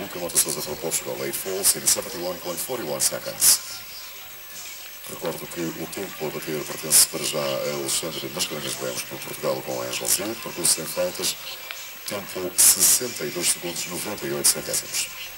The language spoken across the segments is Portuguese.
Luca Mota Souza from Portugal, 8 falls in 71.41 seconds. Recordo que o tempo a bater pertence para já a Alexandre Mascarenhas Lemos por Portugal com Angel Z, percurso sem faltas, tempo 62 segundos 98 centésimos.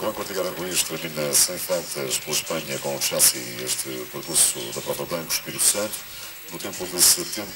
Franco Ortega Ruiz termina sem faltas pela Espanha com o Chelsea este percurso da prova Banco Espírito Santo no tempo de 70